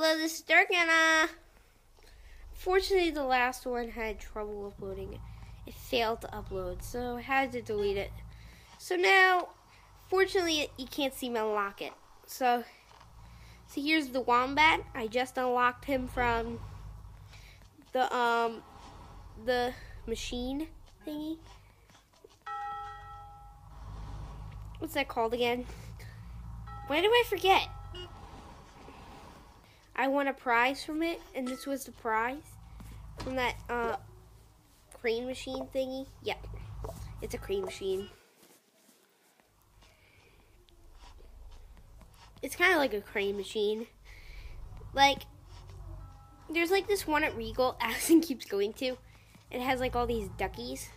Hello, this is uh, fortunately, the last one had trouble uploading. It failed to upload, so I had to delete it. So now, fortunately, you can't see me unlock it. So, so here's the wombat. I just unlocked him from the um the machine thingy. What's that called again? Why do I forget? I won a prize from it, and this was the prize from that uh, crane machine thingy. Yep, it's a crane machine. It's kind of like a crane machine. Like, there's like this one at Regal Allison keeps going to. It has like all these duckies.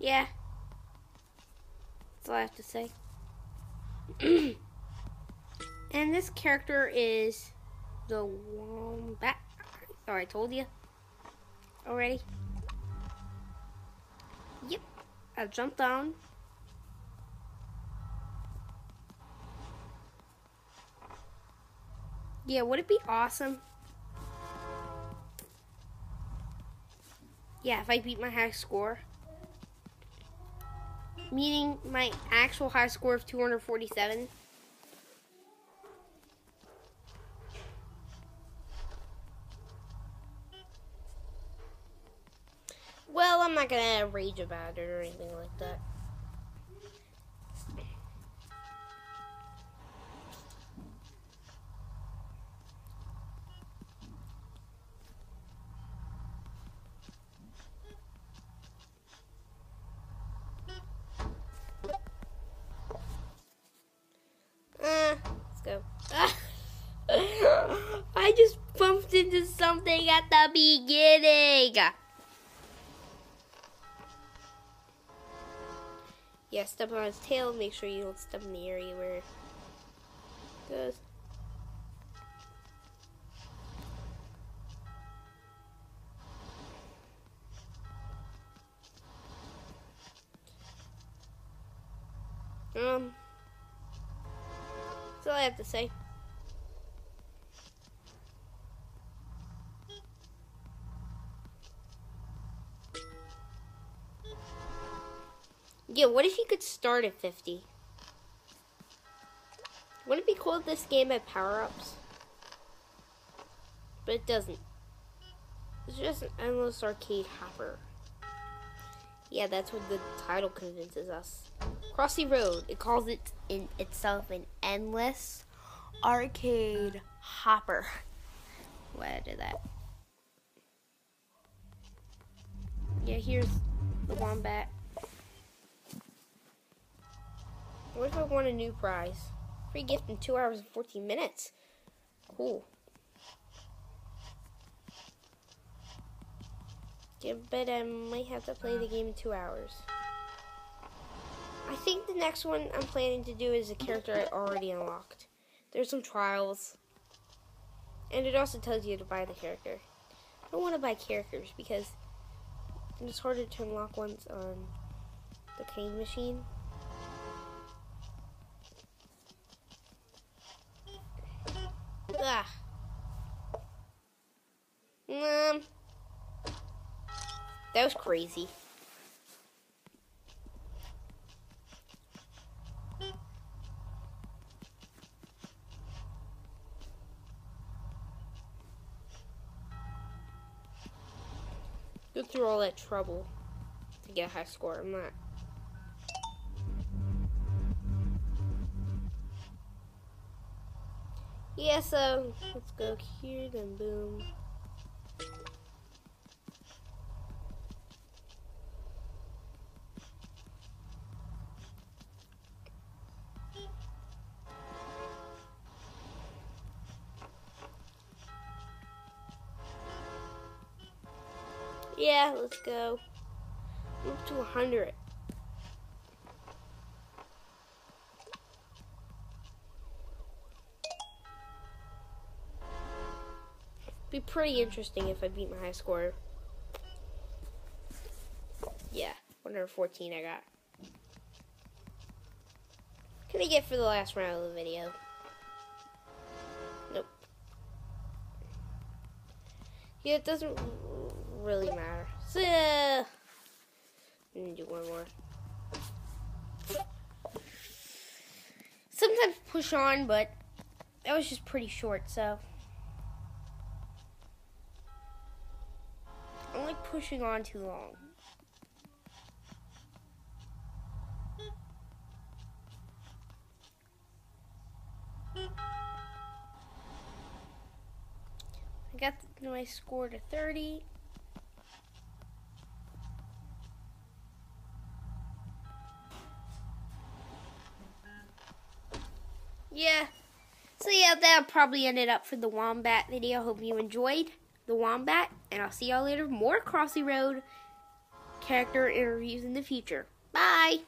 Yeah. That's all I have to say. and this character is the wombat. Sorry, I told you already. Yep. I've jumped down. Yeah, would it be awesome? Yeah, if I beat my high score meaning my actual high score of 247. Well, I'm not gonna rage about it or anything like that. Bumped into something at the beginning. Yeah, step on his tail. Make sure you don't step in the area where it goes. Um, that's all I have to say. Yeah, what if you could start at 50? Wouldn't it be cool if this game had power-ups? But it doesn't. It's just an endless arcade hopper. Yeah, that's what the title convinces us. Crossy Road. It calls it in itself an endless arcade hopper. Why did that? Yeah, here's the wombat. What if I won a new prize? Free gift in 2 hours and 14 minutes. Cool. Yeah, but I might have to play the game in 2 hours. I think the next one I'm planning to do is a character I already unlocked. There's some trials. And it also tells you to buy the character. I don't want to buy characters because it's harder to unlock ones on the cane machine. Ah. Um. That was crazy. Go through all that trouble to get a high score. I'm not Yeah, so let's go here, then boom. Yeah, let's go. Move to 100. be pretty interesting if I beat my high score. Yeah. 114 I got. Can I get for the last round of the video? Nope. Yeah, it doesn't really matter. So, uh, let me do one more. Sometimes push on, but that was just pretty short, so. I don't like pushing on too long. I got my score to 30. Yeah. So yeah, that probably ended up for the Wombat video. Hope you enjoyed the Wombat. And I'll see y'all later. More Crossy Road character interviews in the future. Bye!